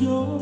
就